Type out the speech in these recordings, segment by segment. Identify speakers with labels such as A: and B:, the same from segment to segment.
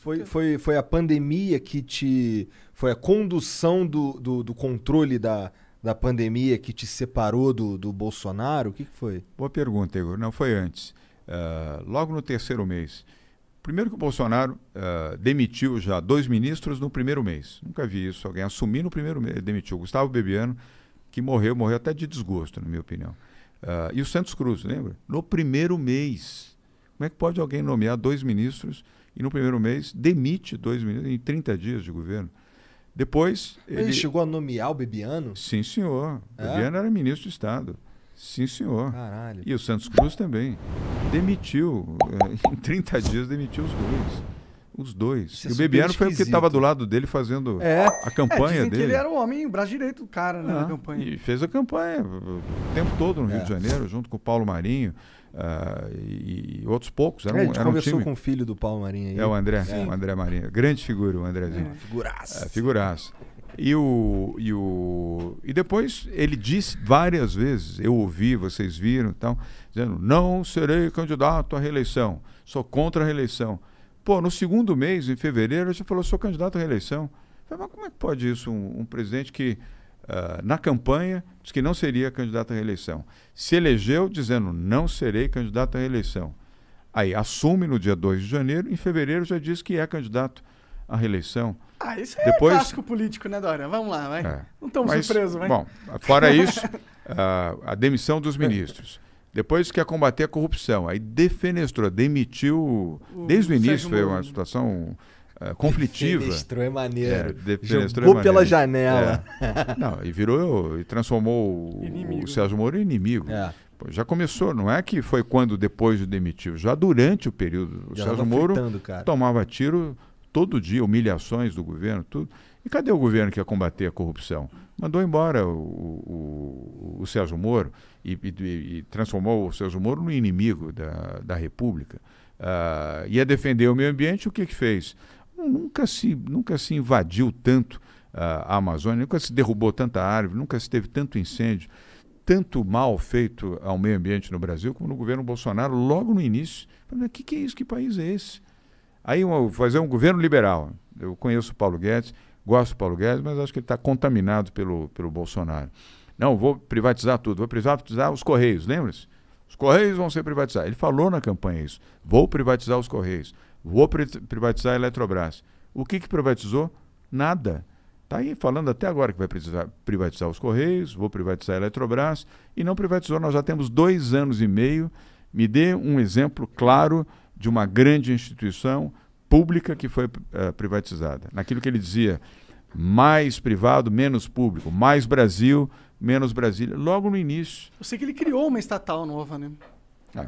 A: Foi, foi, foi a pandemia que te. Foi a condução do, do, do controle da, da pandemia que te separou do, do Bolsonaro? O que, que foi?
B: Boa pergunta, Igor. Não, foi antes. Uh, logo no terceiro mês. Primeiro que o Bolsonaro uh, demitiu já dois ministros no primeiro mês. Nunca vi isso. Alguém assumir no primeiro mês. Demitiu o Gustavo Bebiano, que morreu, morreu até de desgosto, na minha opinião. Uh, e o Santos Cruz, lembra? No primeiro mês. Como é que pode alguém nomear dois ministros e no primeiro mês demite dois ministros em 30 dias de governo? Depois.
A: Ele, ele chegou a nomear o Bebiano?
B: Sim, senhor. É? Bebiano era ministro de Estado. Sim, senhor.
A: Caralho.
B: E o Santos Cruz também. Demitiu. Em 30 dias demitiu os dois. Os dois. É e o Bebiano foi o que estava do lado dele fazendo é. a campanha
C: é,
B: dele.
C: ele era o homem, o braço direito do cara né, na campanha.
B: E fez a campanha o tempo todo no Rio de é. Janeiro, junto com o Paulo Marinho. Uh, e, e, outros poucos. Era
A: é,
B: um,
A: a gente
B: era
A: conversou
B: um time.
A: com o filho do Paulo Marinho aí.
B: É o André, o André Marinho. Grande figura, o Andrezinho. É,
A: figuraça.
B: É, figuraça. E, o, e, o, e depois ele disse várias vezes, eu ouvi, vocês viram, então, dizendo: não serei candidato à reeleição, sou contra a reeleição. Pô, no segundo mês, em fevereiro, ele já falou: sou candidato à reeleição. Falei, mas como é que pode isso? Um, um presidente que uh, na campanha disse que não seria candidato à reeleição. Se elegeu dizendo não serei candidato à reeleição. Aí assume no dia 2 de janeiro, em fevereiro já diz que é candidato à reeleição.
C: Ah, isso é Depois... clássico político, né, Dória? Vamos lá, vai. É. Não estamos surpresos, vai.
B: Bom, fora isso, uh, a demissão dos ministros. Depois quer combater a corrupção. Aí defenestrou, demitiu. O desde o início foi uma situação uh, conflitiva.
A: Defenestrou é maneiro. É,
B: defenestrou
A: é Jogou é maneiro. pela janela.
B: É. Não, e virou e transformou o, o Sérgio Moro em inimigo. É. já começou, não é que foi quando depois de demitiu, já durante o período. O já Sérgio Moro tomava tiro todo dia, humilhações do governo, tudo. E cadê o governo que ia combater a corrupção? Mandou embora o, o, o Sérgio Moro e, e, e, transformou o Sérgio Moro no inimigo da, da República. Uh, ia defender o meio ambiente, o que, que fez? Nunca se, nunca se invadiu tanto uh, a Amazônia, nunca se derrubou tanta árvore, nunca se teve tanto incêndio, tanto mal feito ao meio ambiente no Brasil como no governo Bolsonaro, logo no início. O que, que é isso? Que país é esse? Aí uma, fazer um governo liberal. Eu conheço o Paulo Guedes, gosto do Paulo Guedes, mas acho que ele está contaminado pelo, pelo Bolsonaro. Não, vou privatizar tudo, vou privatizar os Correios, lembra-se? Os Correios vão ser privatizados. Ele falou na campanha isso. Vou privatizar os Correios. Vou pri privatizar a Eletrobras. O que, que privatizou? Nada. Está aí falando até agora que vai precisar privatizar os Correios, vou privatizar a Eletrobras, e não privatizou. Nós já temos dois anos e meio. Me dê um exemplo claro de uma grande instituição pública que foi uh, privatizada. Naquilo que ele dizia, mais privado, menos público, mais Brasil, menos Brasília, logo no início.
C: Eu sei que ele criou uma estatal nova, né? Ah,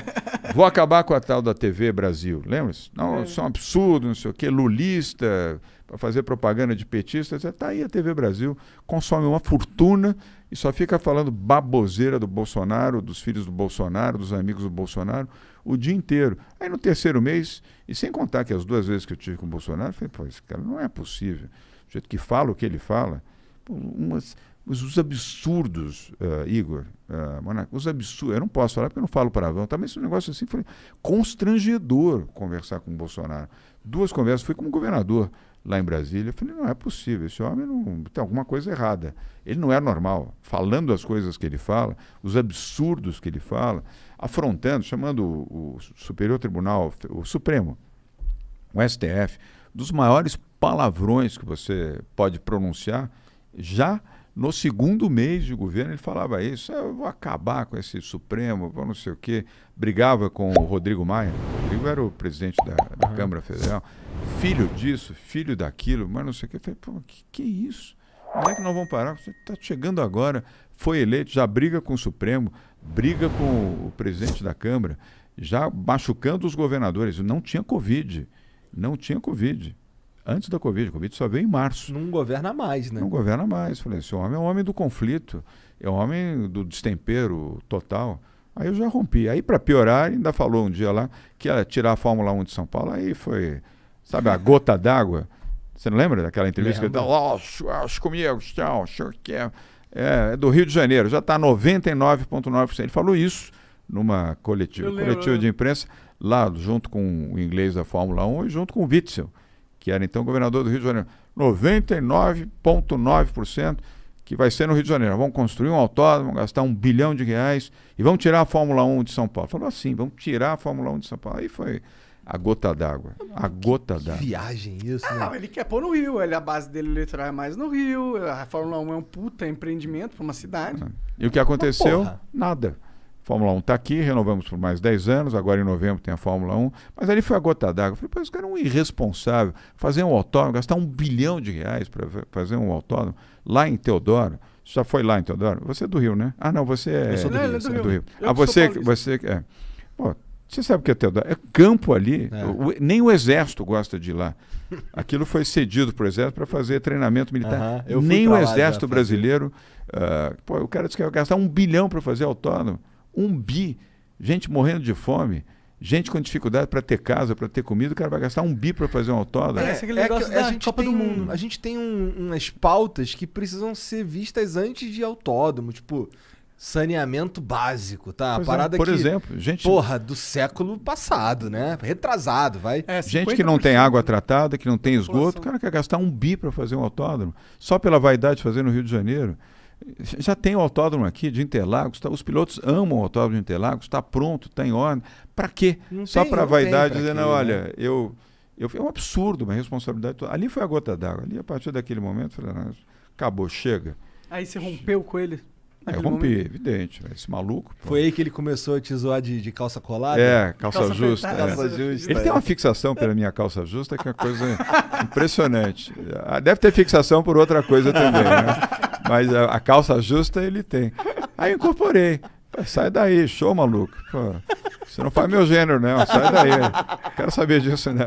B: vou acabar com a tal da TV Brasil, lembra-se? Não, é. isso é um absurdo, não sei o quê, lulista, para fazer propaganda de petista. Está aí a TV Brasil, consome uma fortuna e só fica falando baboseira do Bolsonaro, dos filhos do Bolsonaro, dos amigos do Bolsonaro o dia inteiro. Aí no terceiro mês, e sem contar que as duas vezes que eu tive com o Bolsonaro, eu falei, pô, esse cara não é possível. O jeito que fala o que ele fala, pô, umas, os absurdos, uh, Igor, uh, os absurdos, eu não posso falar porque eu não falo palavrão, também esse negócio assim foi constrangedor conversar com o Bolsonaro. Duas conversas, fui com o governador lá em Brasília. Eu falei, não é possível, esse homem não tem alguma coisa errada. Ele não é normal. Falando as coisas que ele fala, os absurdos que ele fala, afrontando, chamando o, o Superior Tribunal, o Supremo, o STF, dos maiores palavrões que você pode pronunciar, já no segundo mês de governo ele falava isso, eu vou acabar com esse Supremo, vou não sei o quê. Brigava com o Rodrigo Maia. O Rodrigo era o presidente da, da uhum. Câmara Federal. Filho disso, filho daquilo, mas não sei o quê. Eu falei, pô, que, que isso? Onde é que nós vamos parar? Você está chegando agora, foi eleito, já briga com o Supremo, briga com o presidente da Câmara, já machucando os governadores. Não tinha Covid. Não tinha Covid antes da Covid. A Covid só veio em março.
A: Não governa mais, né?
B: Não governa mais. Falei, esse homem é um homem do conflito, é um homem do destempero total. Aí eu já rompi. Aí, para piorar, ainda falou um dia lá que ia tirar a Fórmula 1 de São Paulo. Aí foi, sabe, a gota d'água. Você não lembra daquela entrevista que ele falou, oh, comigo, tchau, senhor quer. É, é do Rio de Janeiro, já está 99,9%. Ele falou isso numa coletiva, coletiva de imprensa lá junto com o inglês da Fórmula 1 e junto com o Witzel, que era então governador do Rio de Janeiro. 99,9% que vai ser no Rio de Janeiro. Vamos construir um autódromo, gastar um bilhão de reais e vamos tirar a Fórmula 1 de São Paulo. Falou assim, vamos tirar a Fórmula 1 de São Paulo. Aí foi a gota d'água. A gota d'água.
A: Viagem isso, né?
C: Não, ele quer pôr no Rio. Ele, a base dele eleitoral é mais no Rio. A Fórmula 1 é um puta empreendimento para uma cidade.
B: E o que aconteceu? Nada. Fórmula 1 está aqui, renovamos por mais 10 anos, agora em novembro tem a Fórmula 1. Mas ali foi a gota d'água. Falei, pô, esse cara é um irresponsável. Fazer um autódromo, gastar um bilhão de reais para fazer um autódromo lá em Teodoro. Você já foi lá em Teodoro? Você é do Rio, né? Ah, não, você é,
C: do,
B: Rio,
C: é do, Rio. do Rio.
B: ah, você, você é. Pô, você sabe o que é Teodoro? É campo ali. É. O, nem o exército gosta de ir lá. Aquilo foi cedido para o exército para fazer treinamento militar. Uh -huh. Nem o exército brasileiro. Uh, pô, o cara disse que ia gastar um bilhão para fazer autónomo um bi, gente morrendo de fome, gente com dificuldade para ter casa, para ter comida, o cara vai gastar um bi para fazer um autódromo.
A: É, é, é que a gente Copa do Mundo. a gente tem um, umas pautas que precisam ser vistas antes de autódromo, tipo saneamento básico, tá?
B: Pois
A: a parada
B: é, por
A: que,
B: exemplo, gente,
A: porra, do século passado, né? Retrasado, vai.
B: É, gente que não tem água tratada, que não tem esgoto, o cara quer gastar um bi para fazer um autódromo, só pela vaidade de fazer no Rio de Janeiro. Já tem o autódromo aqui de Interlagos, tá, os pilotos amam o autódromo de Interlagos, está pronto, está em ordem. Para quê? Não Só para vaidade dizer, não, olha, né? eu, eu. É um absurdo, uma responsabilidade. Ali foi a gota d'água. Ali, a partir daquele momento, falei, não, acabou, chega.
C: Aí você rompeu com ele?
B: É, eu rompi, momento. evidente. Esse maluco.
A: Pô. Foi aí que ele começou a te zoar de, de calça colada?
B: É, calça, calça justa. É. Calça justa. Ele é. tem uma fixação pela minha calça justa que é uma coisa impressionante. Ah, deve ter fixação por outra coisa também, né? Mas a, a, calça justa ele tem. Aí eu incorporei. Sai daí, show, maluco. Pô, você não faz meu gênero, não. Sai daí. Quero saber disso, não.